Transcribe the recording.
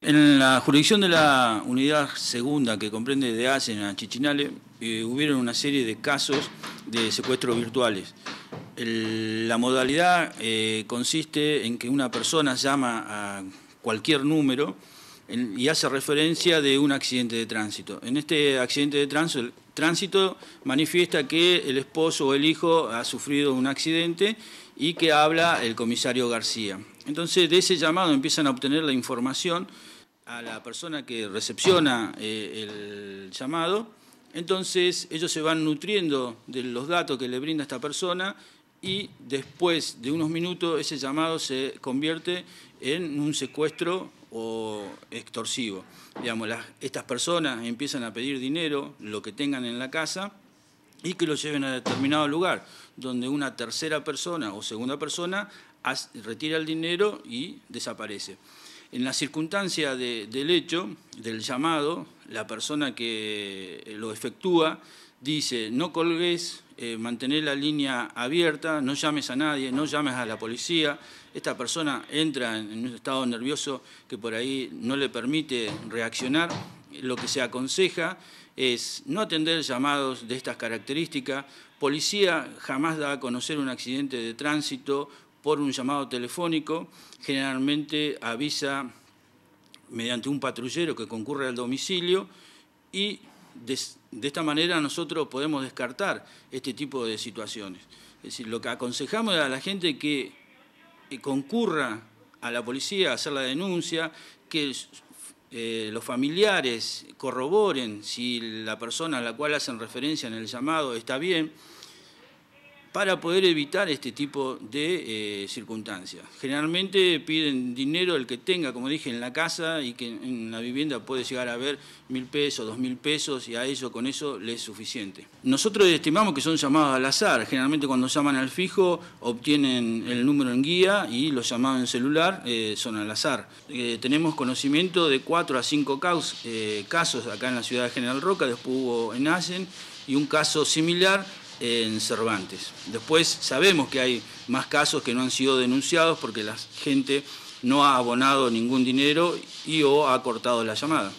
En la jurisdicción de la unidad segunda que comprende de Asen a Chichinale, eh, hubieron una serie de casos de secuestros virtuales. la modalidad eh, consiste en que una persona llama a cualquier número y hace referencia de un accidente de tránsito. En este accidente de tránsito, tránsito manifiesta que el esposo o el hijo ha sufrido un accidente y que habla el comisario García. Entonces, de ese llamado empiezan a obtener la información a la persona que recepciona eh, el llamado, entonces ellos se van nutriendo de los datos que le brinda esta persona y después de unos minutos ese llamado se convierte en un secuestro o extorsivo. Digamos, estas personas empiezan a pedir dinero, lo que tengan en la casa, y que lo lleven a determinado lugar, donde una tercera persona o segunda persona retira el dinero y desaparece. En la circunstancia del hecho, del llamado, la persona que lo efectúa dice, no colgues, eh, mantener la línea abierta, no llames a nadie, no llames a la policía. Esta persona entra en un estado nervioso que por ahí no le permite reaccionar. Lo que se aconseja es no atender llamados de estas características. Policía jamás da a conocer un accidente de tránsito por un llamado telefónico, generalmente avisa mediante un patrullero que concurre al domicilio y de, esta manera nosotros podemos descartar este tipo de situaciones. Es decir, lo que aconsejamos a la gente que concurra a la policía a hacer la denuncia, que eh, los familiares corroboren si la persona a la cual hacen referencia en el llamado está bien, para poder evitar este tipo de eh, circunstancias. Generalmente piden dinero el que tenga, como dije, en la casa y que en la vivienda puede llegar a haber mil pesos, dos mil pesos y a ellos con eso les es suficiente. Nosotros estimamos que son llamados al azar. Generalmente cuando llaman al fijo obtienen el número en guía y los llamados en celular eh, son al azar. Eh, tenemos conocimiento de cuatro a cinco casos acá en la ciudad de General Roca, después hubo en Asen y un caso similar en Cervantes. Después sabemos que hay más casos que no han sido denunciados porque la gente no ha abonado ningún dinero y o ha cortado la llamada.